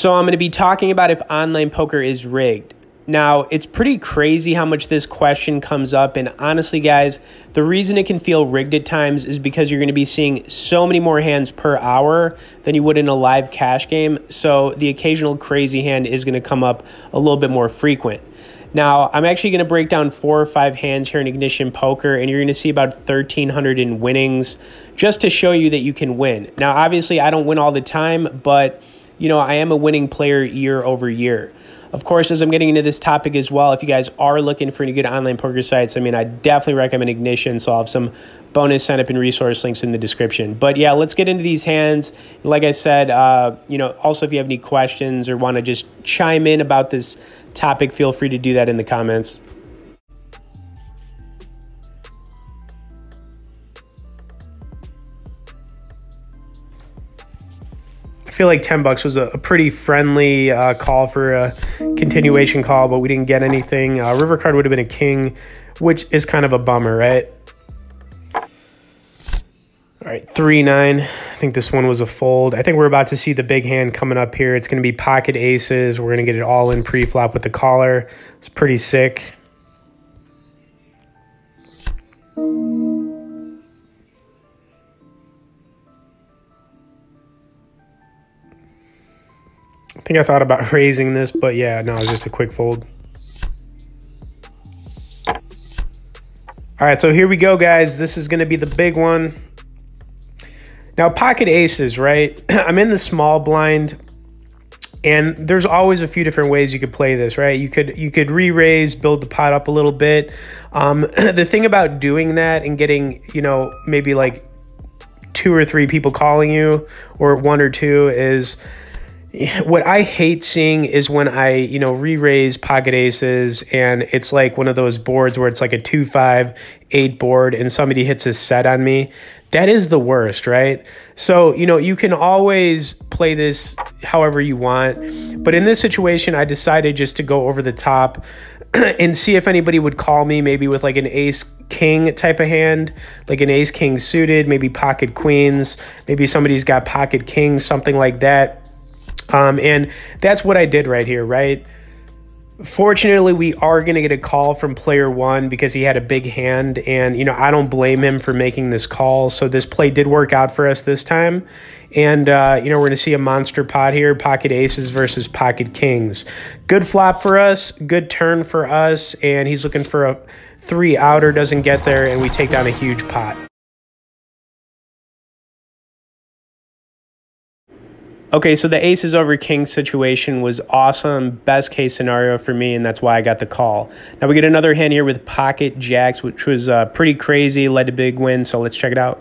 So I'm going to be talking about if online poker is rigged. Now, it's pretty crazy how much this question comes up. And honestly, guys, the reason it can feel rigged at times is because you're going to be seeing so many more hands per hour than you would in a live cash game. So the occasional crazy hand is going to come up a little bit more frequent. Now, I'm actually going to break down four or five hands here in Ignition Poker, and you're going to see about 1,300 in winnings just to show you that you can win. Now, obviously, I don't win all the time, but, you know, I am a winning player year over year. Of course, as I'm getting into this topic as well, if you guys are looking for any good online poker sites, I mean, I definitely recommend Ignition. So I'll have some bonus sign up and resource links in the description. But yeah, let's get into these hands. Like I said, uh, you know, also if you have any questions or want to just chime in about this topic, feel free to do that in the comments. Feel like 10 bucks was a, a pretty friendly uh, call for a continuation call, but we didn't get anything. Uh, river card would have been a king, which is kind of a bummer, right? All right, 3 9. I think this one was a fold. I think we're about to see the big hand coming up here. It's going to be pocket aces. We're going to get it all in pre flop with the collar. It's pretty sick. Think I thought about raising this, but yeah, no, it's just a quick fold. All right, so here we go, guys. This is going to be the big one. Now, pocket aces, right? I'm in the small blind, and there's always a few different ways you could play this, right? You could you could re-raise, build the pot up a little bit. Um, the thing about doing that and getting, you know, maybe like two or three people calling you, or one or two, is what I hate seeing is when I, you know, re-raise pocket aces and it's like one of those boards where it's like a two, five, eight board and somebody hits a set on me. That is the worst, right? So, you know, you can always play this however you want. But in this situation, I decided just to go over the top and see if anybody would call me maybe with like an ace king type of hand, like an ace king suited, maybe pocket queens, maybe somebody's got pocket kings, something like that um, and that's what I did right here, right? Fortunately, we are going to get a call from player one because he had a big hand. And, you know, I don't blame him for making this call. So this play did work out for us this time. And, uh, you know, we're going to see a monster pot here pocket aces versus pocket kings. Good flop for us, good turn for us. And he's looking for a three outer, doesn't get there. And we take down a huge pot. Okay, so the aces over kings situation was awesome. Best case scenario for me, and that's why I got the call. Now we get another hand here with pocket jacks, which was uh, pretty crazy, led to big win. So let's check it out.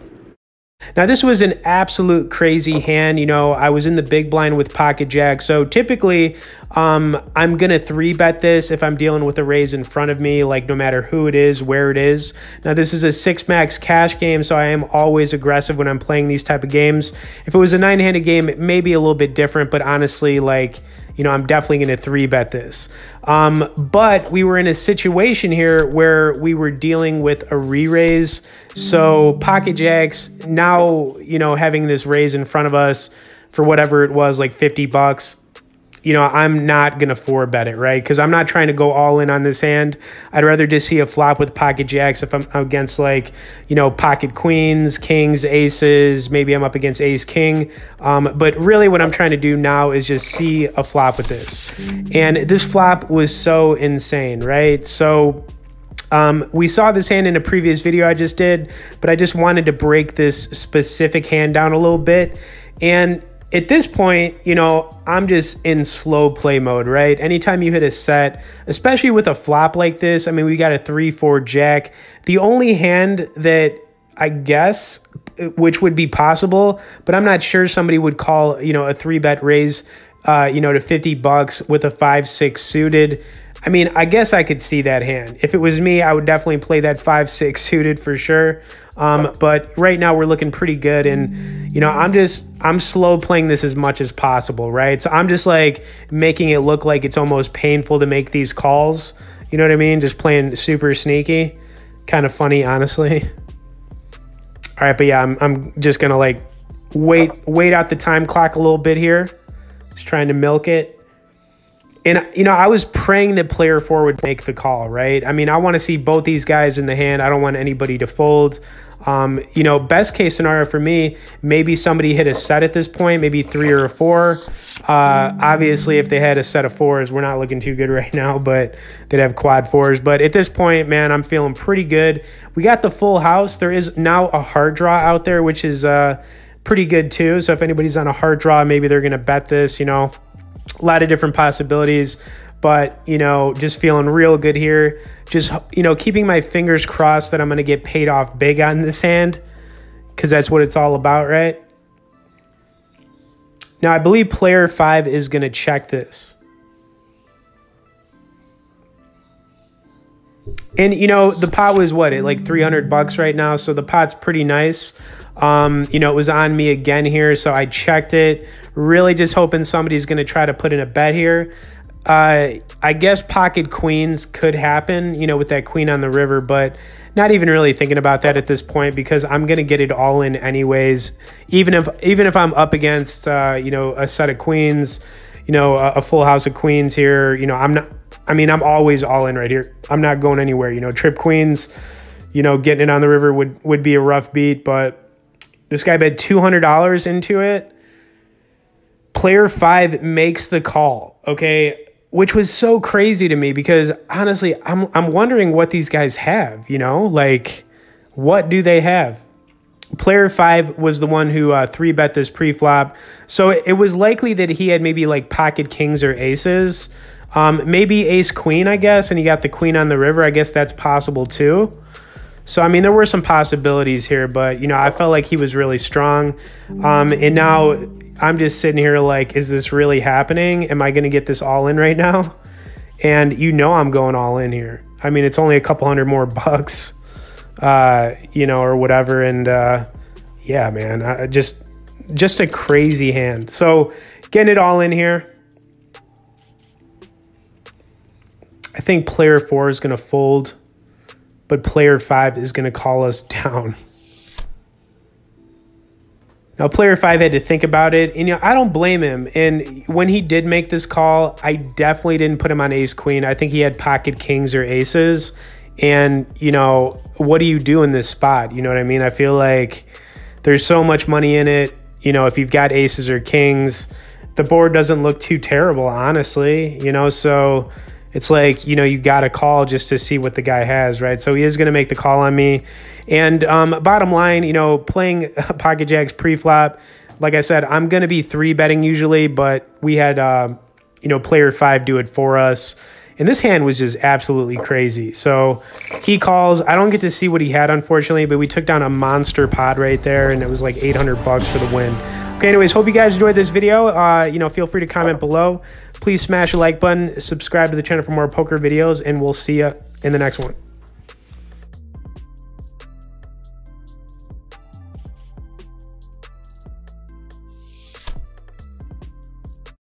Now, this was an absolute crazy hand. You know, I was in the big blind with pocket jack. So typically, um, I'm going to three bet this if I'm dealing with a raise in front of me, like no matter who it is, where it is. Now, this is a six max cash game, so I am always aggressive when I'm playing these type of games. If it was a nine handed game, it may be a little bit different, but honestly, like, you know, I'm definitely going to three bet this. Um, but we were in a situation here where we were dealing with a re-raise. So pocket jacks now, you know, having this raise in front of us for whatever it was, like 50 bucks you know, I'm not going to four bet it, right? Because I'm not trying to go all in on this hand. I'd rather just see a flop with pocket jacks if I'm against like, you know, pocket queens, kings, aces. Maybe I'm up against ace king. Um, but really, what I'm trying to do now is just see a flop with this. And this flop was so insane, right? So. Um, we saw this hand in a previous video I just did, but I just wanted to break this specific hand down a little bit. And at this point, you know, I'm just in slow play mode, right? Anytime you hit a set, especially with a flop like this, I mean, we got a 3 4 jack. The only hand that I guess, which would be possible, but I'm not sure somebody would call, you know, a three bet raise, uh, you know, to 50 bucks with a 5 6 suited. I mean, I guess I could see that hand. If it was me, I would definitely play that 5 6 suited for sure. Um, but right now we're looking pretty good, and you know I'm just I'm slow playing this as much as possible, right? So I'm just like making it look like it's almost painful to make these calls. You know what I mean? Just playing super sneaky, kind of funny, honestly. All right, but yeah, I'm I'm just gonna like wait wait out the time clock a little bit here. Just trying to milk it. And, you know, I was praying that player four would make the call, right? I mean, I want to see both these guys in the hand. I don't want anybody to fold. Um, you know, best case scenario for me, maybe somebody hit a set at this point, maybe three or a four. Uh, obviously, if they had a set of fours, we're not looking too good right now, but they'd have quad fours. But at this point, man, I'm feeling pretty good. We got the full house. There is now a heart draw out there, which is uh, pretty good too. So if anybody's on a heart draw, maybe they're going to bet this, you know, a lot of different possibilities. But, you know, just feeling real good here. Just, you know, keeping my fingers crossed that I'm to get paid off big on this hand because that's what it's all about, right? Now, I believe player five is to check this. And, you know, the pot was what, at like 300 bucks right now. So the pot's pretty nice. Um, you know, it was on me again here. So I checked it. Really just hoping somebody's going to try to put in a bet here. Uh, I guess pocket queens could happen, you know, with that queen on the river, but not even really thinking about that at this point because I'm gonna get it all in anyways. Even if even if I'm up against uh, you know a set of queens, you know a, a full house of queens here, you know I'm not. I mean I'm always all in right here. I'm not going anywhere. You know trip queens, you know getting it on the river would would be a rough beat, but this guy bet two hundred dollars into it. Player five makes the call. Okay, which was so crazy to me because honestly, I'm I'm wondering what these guys have. You know, like what do they have? Player five was the one who uh, three bet this pre-flop, so it, it was likely that he had maybe like pocket kings or aces, um, maybe ace queen, I guess, and he got the queen on the river. I guess that's possible too. So I mean, there were some possibilities here, but you know, I felt like he was really strong, um, and now I'm just sitting here like, is this really happening? Am I going to get this all in right now? And you know, I'm going all in here. I mean, it's only a couple hundred more bucks, uh, you know, or whatever. And uh, yeah, man, I just just a crazy hand. So getting it all in here. I think player four is going to fold, but player five is going to call us down. Now, player five had to think about it, and you know I don't blame him. And when he did make this call, I definitely didn't put him on ace queen. I think he had pocket kings or aces. And you know what do you do in this spot? You know what I mean? I feel like there's so much money in it. You know, if you've got aces or kings, the board doesn't look too terrible, honestly. You know, so it's like you know you got to call just to see what the guy has right? So he is going to make the call on me. And um, bottom line you know playing pocket jacks pre-flop like i said i'm going to be three betting usually but we had uh, you know player five do it for us. And this hand was just absolutely crazy. So he calls. I don't get to see what he had unfortunately but we took down a monster pot right there and it was like 800 bucks for the win Okay, anyways, hope you guys enjoyed this video. Uh, you know, feel free to comment below. Please smash the like button, subscribe to the channel for more poker videos, and we'll see you in the next one.